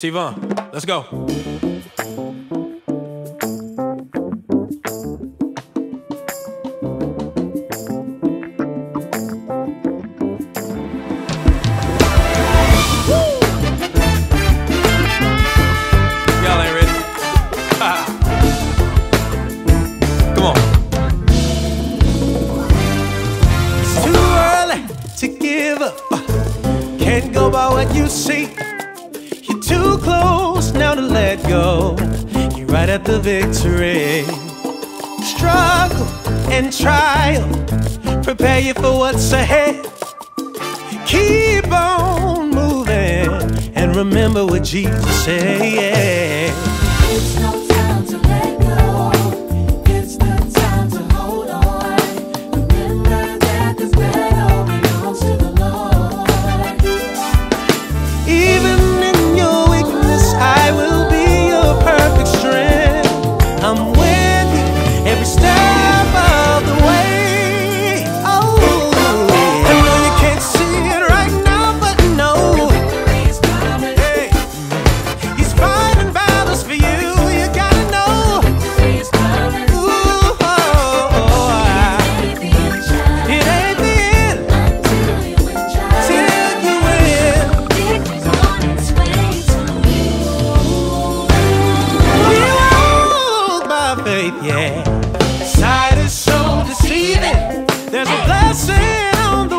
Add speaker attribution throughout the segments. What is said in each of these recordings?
Speaker 1: T Von, let's go.
Speaker 2: to give up. Can't go by what you see too close now to let go. You're right at the victory. Struggle and trial prepare you for what's ahead. Keep on moving and remember what Jesus said. Yeah. Sight is so deceiving. There's a blessing on the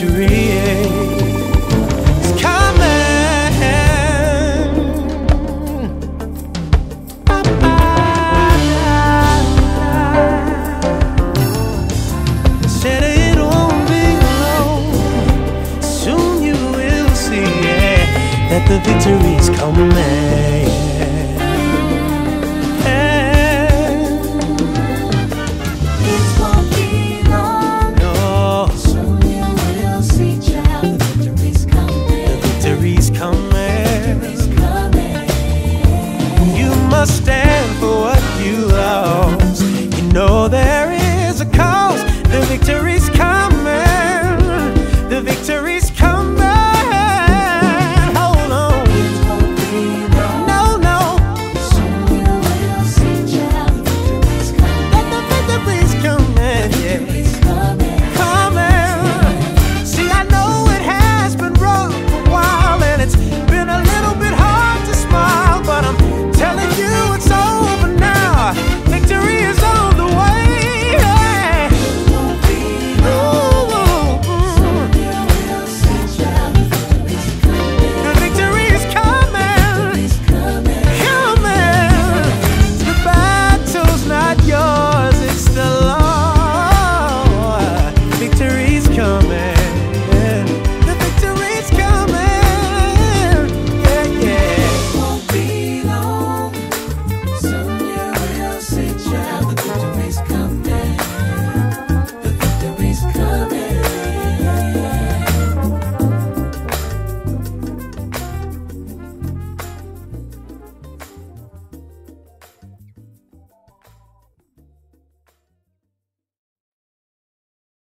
Speaker 2: victory is coming. Bye. Said it won't be long. Soon you will see yeah, that the victory is coming. understand.